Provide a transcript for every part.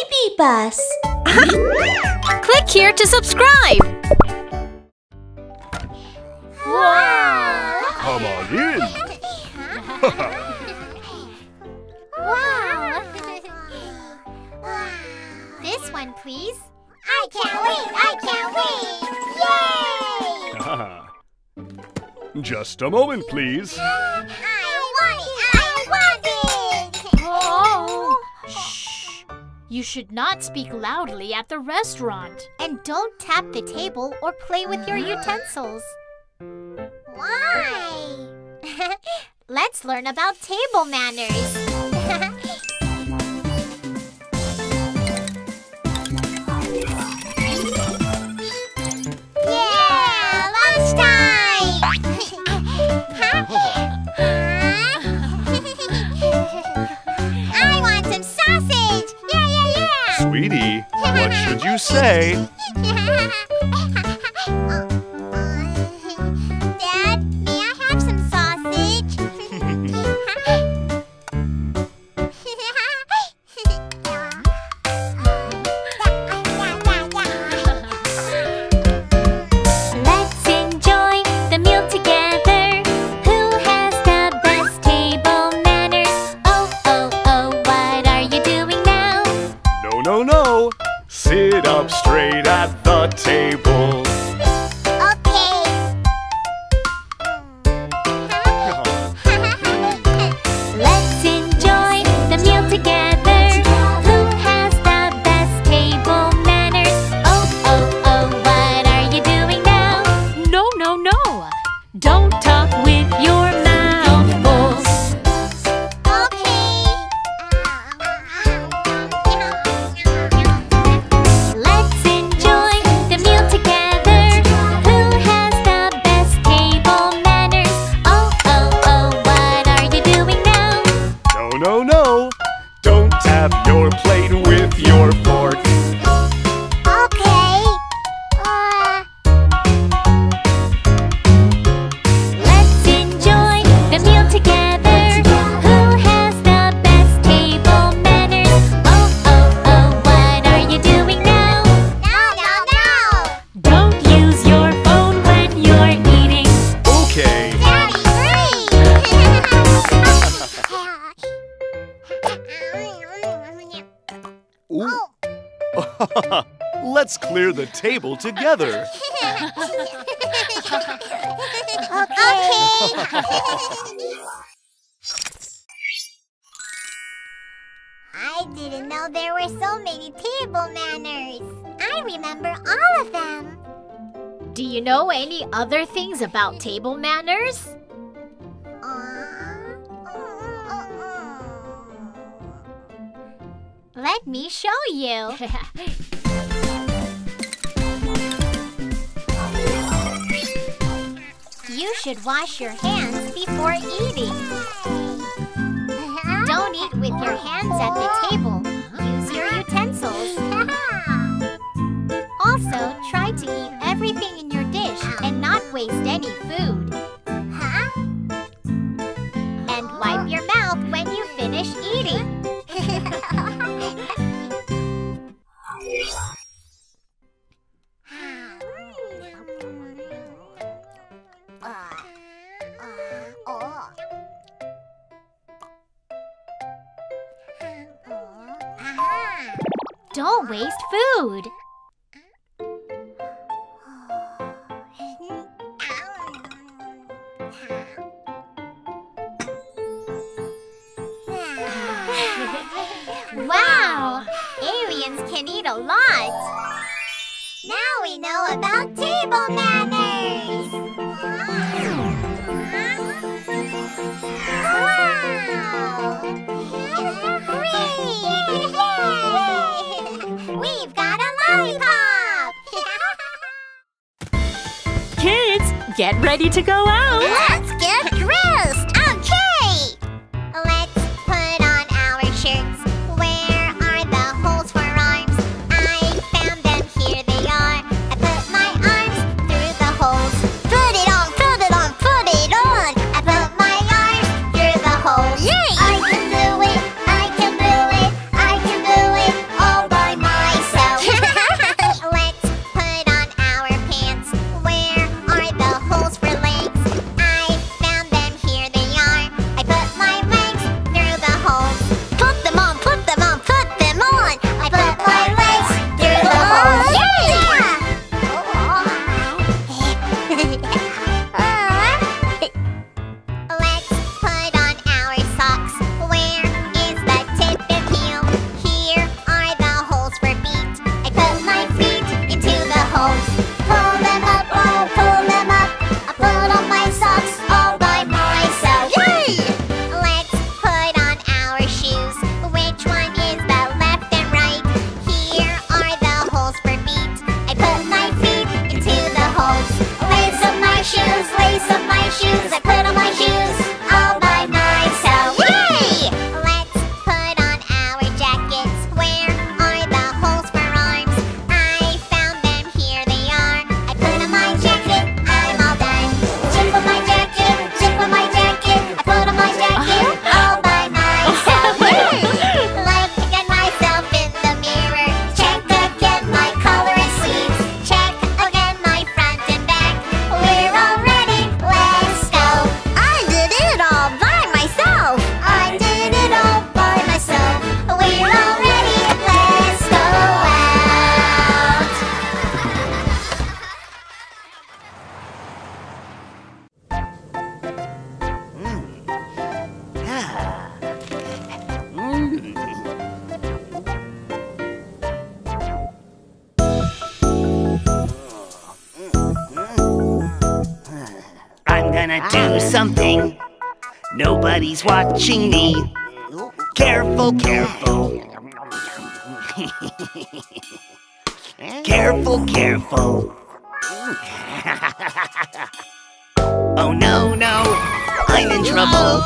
baby bus. Click here to subscribe. Wow! Come on in. Wow! this one, please. I can't wait! I can't wait! Yay! Just a moment, please. You should not speak loudly at the restaurant. And don't tap the table or play with your utensils. Why? Let's learn about table manners. You say? table together. I didn't know there were so many table manners. I remember all of them. Do you know any other things about table manners? Uh, uh, uh, Let me show you. You should wash your hands before eating. Don't eat with your hands at the table. Can eat a lot! Now we know about table manners! Wow! Hooray! We've got a lollipop! Kids, get ready to go out. Let's Watching me. Careful, careful. careful, careful. oh no, no, I'm in trouble.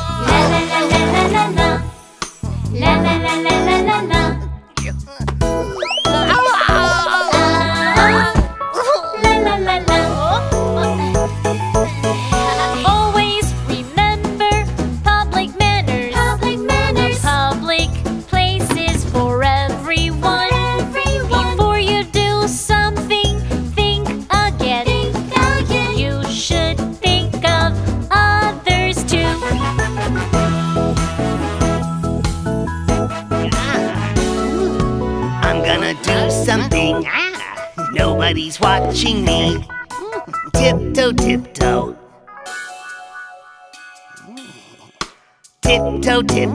Tiptoe,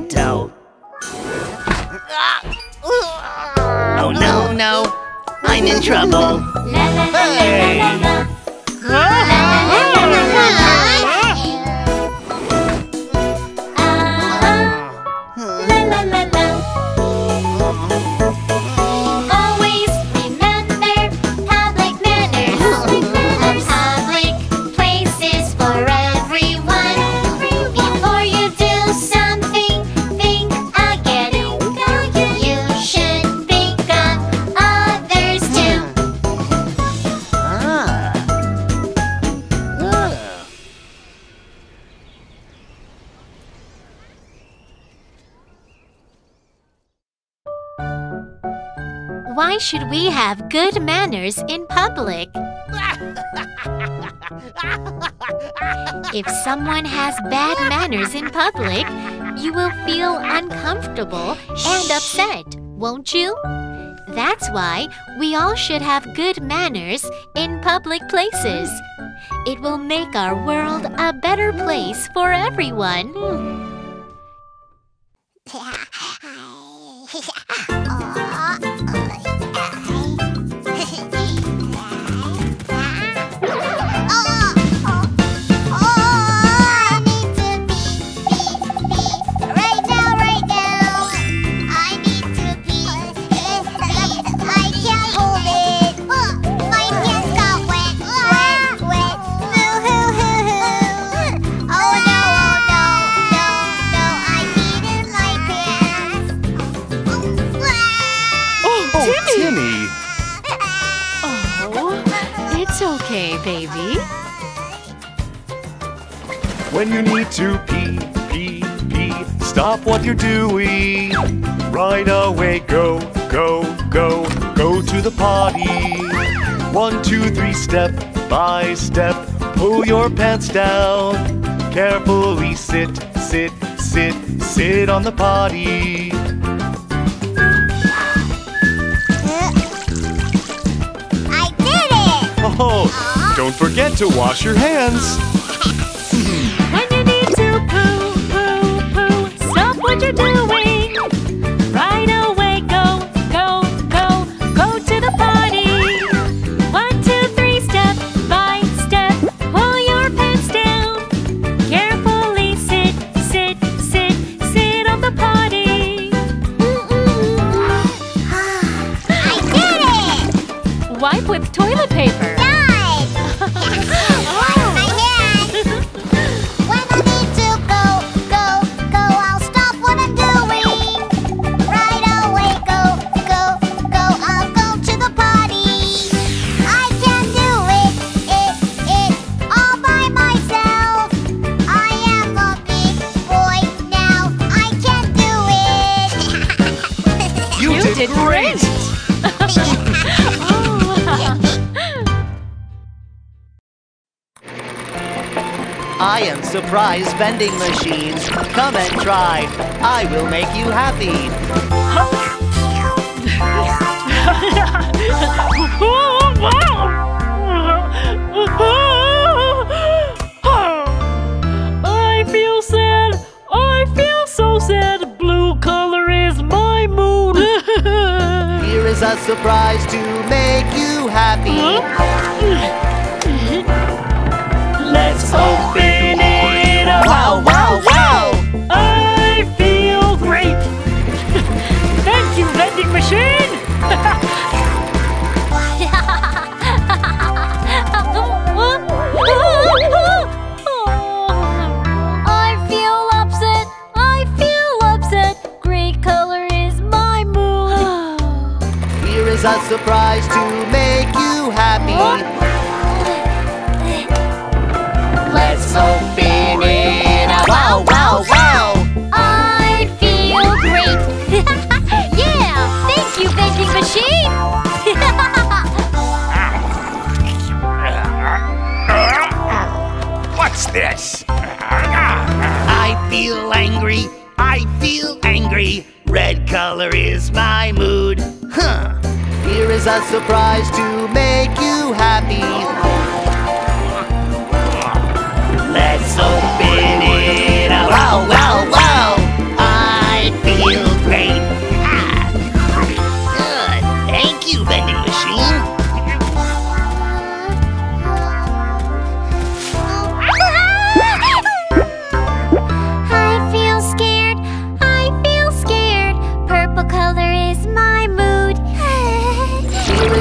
should we have good manners in public? If someone has bad manners in public, you will feel uncomfortable and upset, won't you? That's why we all should have good manners in public places. It will make our world a better place for everyone. Hmm. to pee, pee, pee, stop what you're doing. Right away, go, go, go, go to the potty. One, two, three, step by step, pull your pants down. Carefully sit, sit, sit, sit on the potty. I did it! Oh, don't forget to wash your hands. What you're doing. Surprise vending machines. Come and try. I will make you happy. I feel sad. I feel so sad. Blue color is my mood. Here is a surprise to make you happy. Let's a surprise to make you happy. Let's open it up. Wow, wow, wow! I feel great. yeah, thank you, vending machine. What's this? I feel angry. I feel angry. Red color is my mood. Huh. Here is a surprise to make you happy. Let's open it up. Wow, wow, wow! I feel great.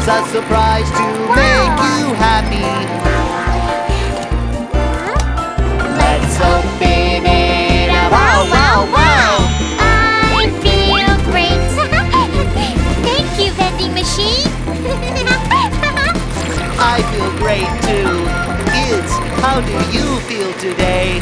a surprise to make you happy. Let's open it up. Wow, wow, wow! I feel great. Thank you, vending machine. I feel great too. Kids, how do you feel today?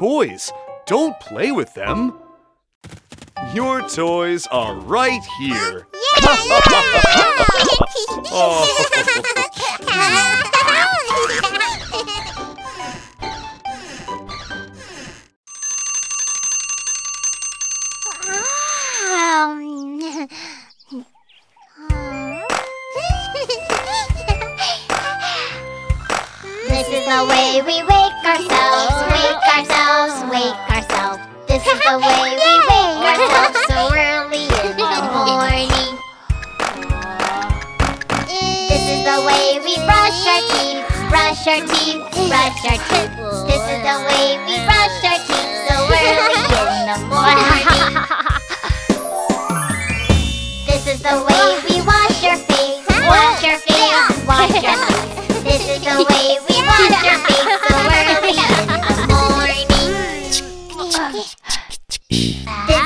toys. Don't play with them. Your toys are right here. Yeah, yeah. oh. is the way we wake ourselves so early in the morning. This is the way we brush our teeth, brush our teeth, brush our teeth. This is the way we brush our teeth so early in the morning. This is the way we wash our face, wash our face, wash our. face. This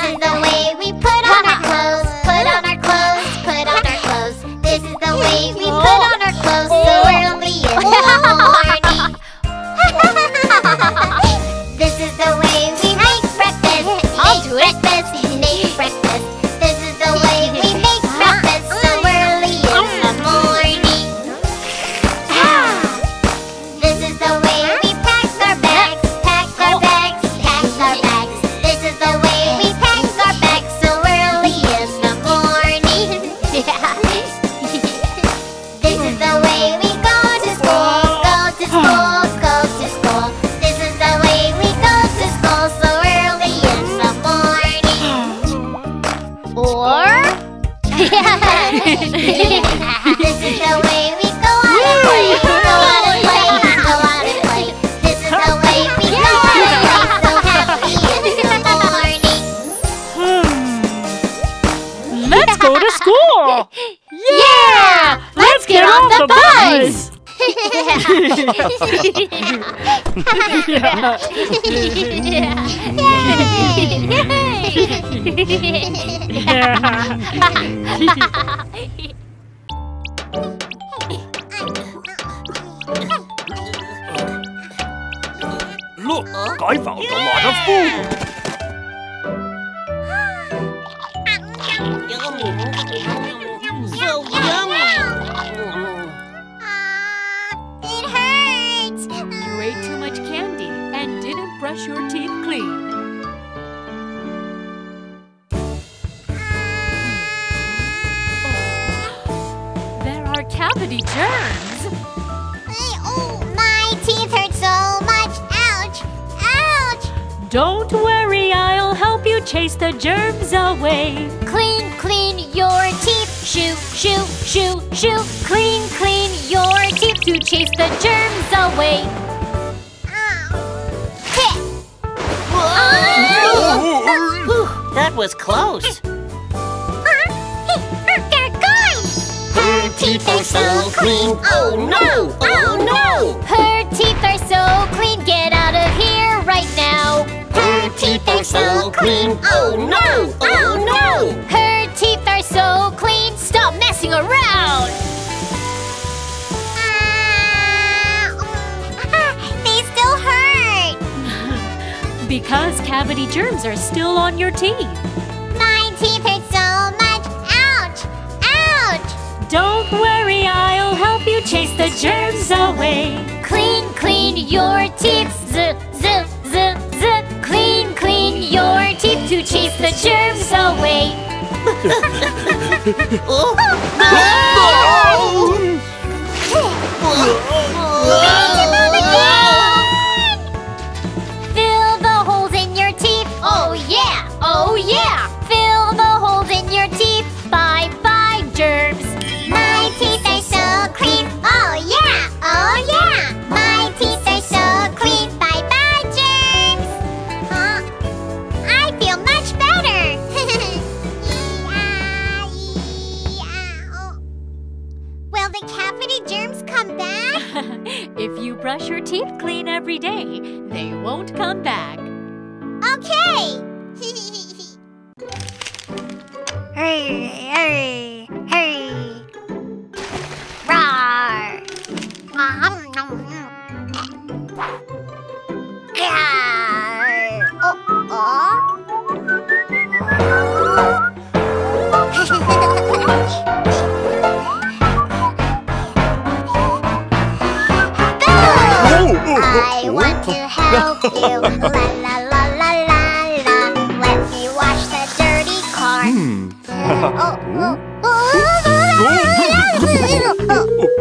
Look, I found a lot of food. Much candy and didn't brush your teeth clean. Oh, there are cavity germs. Oh, my teeth hurt so much. Ouch. Ouch. Don't worry, I'll help you chase the germs away. Clean, clean your teeth. Shoo, shoo, shoo, shoo. Clean, clean your teeth to chase the germs away. Was close. Her teeth are so clean. Oh no! Oh no! Her teeth are so clean. Get out of here right now. Her teeth are so clean. Oh no! Oh no! Her teeth are so clean. Stop messing around. Because cavity germs are still on your teeth. My teeth hurt so much. Ouch. Ouch. Don't worry, I'll help you chase the germs away. Clean, clean your teeth. Z, z, z, z. Clean, clean your teeth to chase the germs away. Oh, Fill oh, Oh.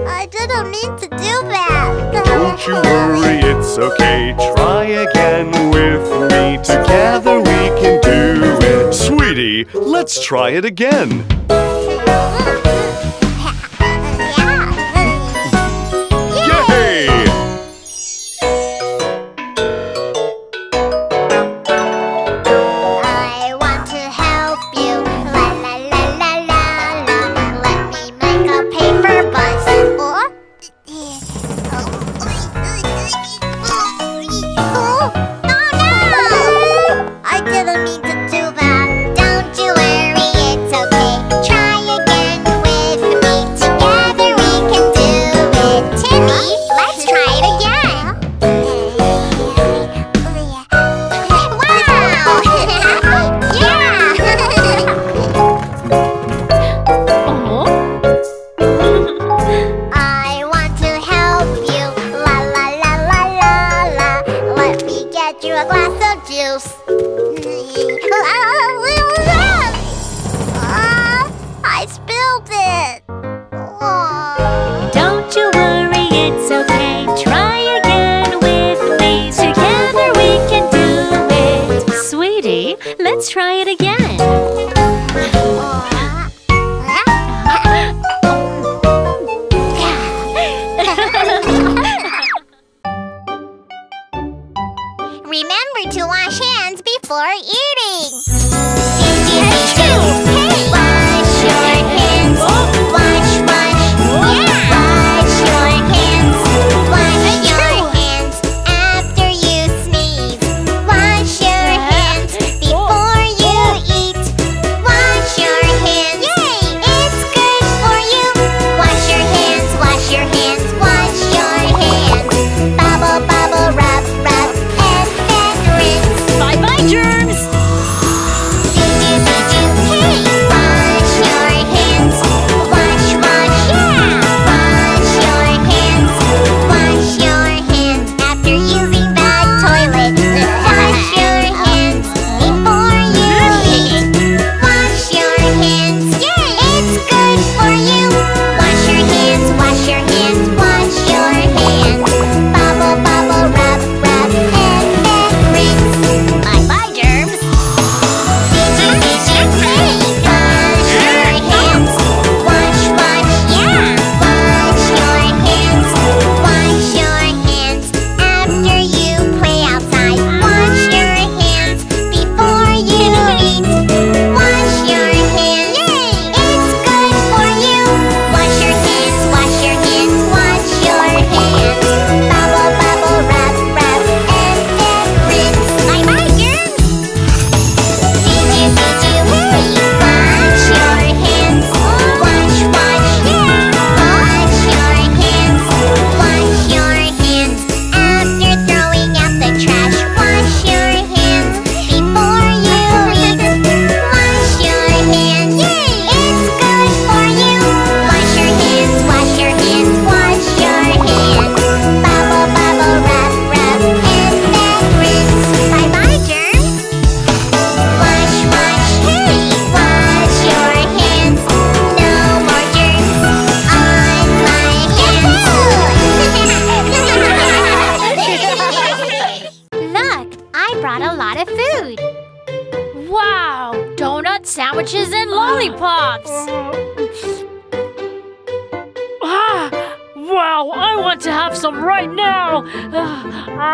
I didn't mean to do that. Don't you worry, it's okay. Try again with me. Together we can do it. Sweetie, let's try it again. Mm-hmm.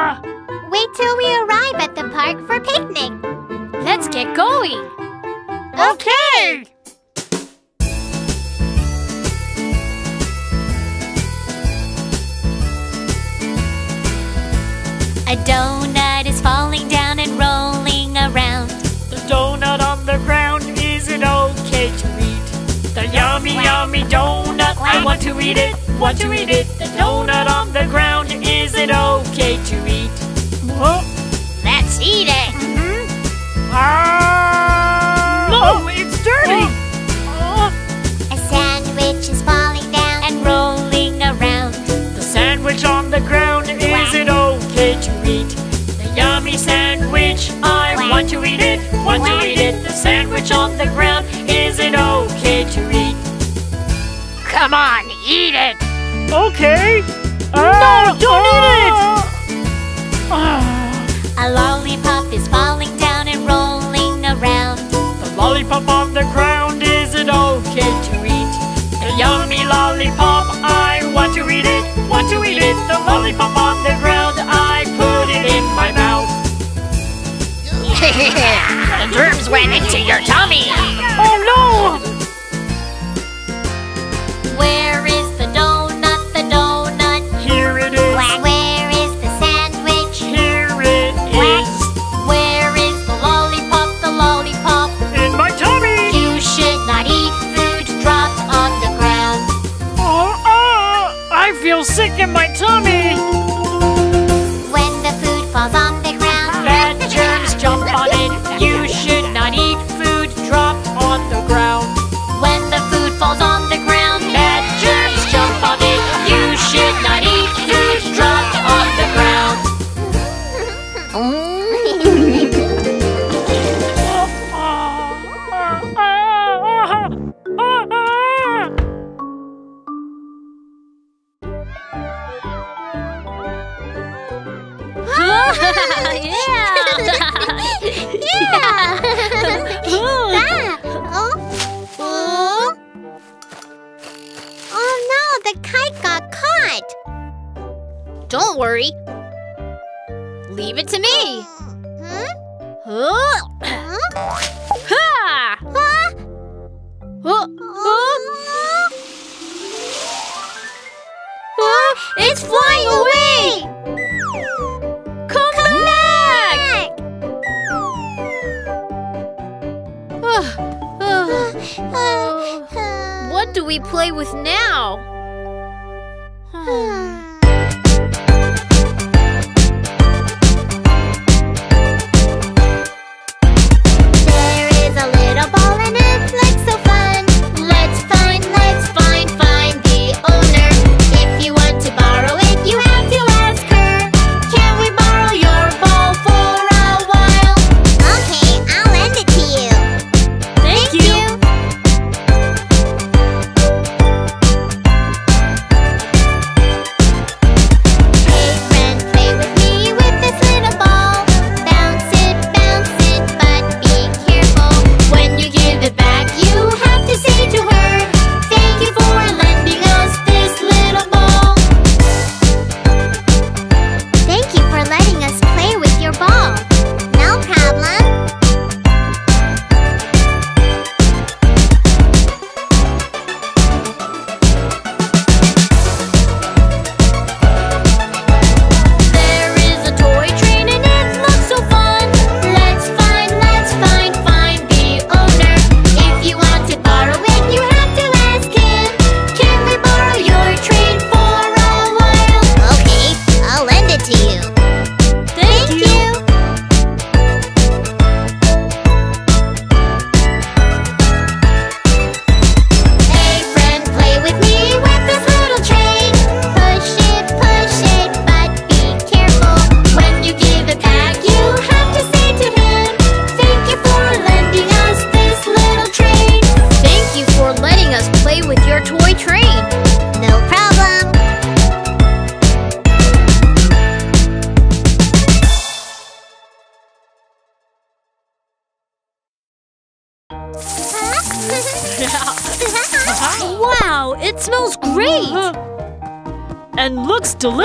Ah, Wait till we arrive at the park for picnic. Let's get going. okay. A donut is falling down and rolling around. The donut on the ground, is it okay to eat? The yummy, yummy donut, I want to eat it, want to eat it. The donut on the ground, is it okay to eat? Huh? Let's eat it. Ah! No, it's dirty! Ah, A sandwich is falling down. And rolling around. the sandwich on the ground, is it okay to eat? The yummy sandwich, I want to eat it, want to eat it. The sandwich on the ground, is it okay to eat? Come on, eat it. Okay. no, don't eat it! Ah, A lollipop is falling down and rolling around. the lollipop on the ground, is it okay to eat? The yummy lollipop, I want to eat it, want to eat it. The lollipop on the ground, I put it in my mouth. the germs went into your tummy. Oh no! yeah. Yeah! Oh. Oh. oh no, the kite got caught. Don't worry. Leave it to me. Hmm? Huh? we play with now?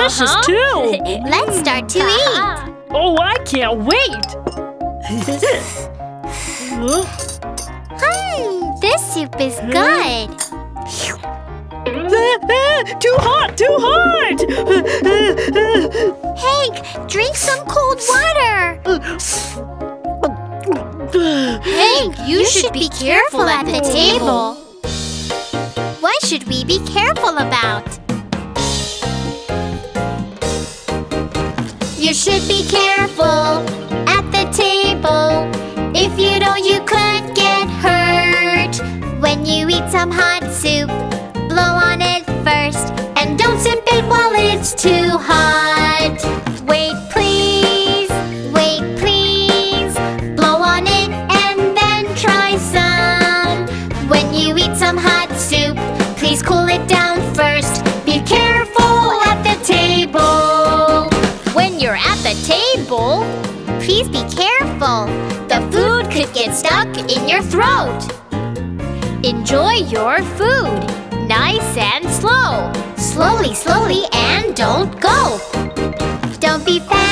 delicious uh -huh. too! Let's start to eat! Uh-huh. Oh, I can't wait! hmm, this soup is good! too hot! Too hot! Hank, drink some cold water! Hank, you, you should, should be, be careful, careful at the table! What should we be careful about? You should be careful at the table. If you don't, you could get hurt. When you eat some hot soup, blow on it first. And don't sip it while it's too hot. get stuck in your throat. Enjoy your food. Nice and slow. Slowly, slowly, and don't gulp. Don't be fat.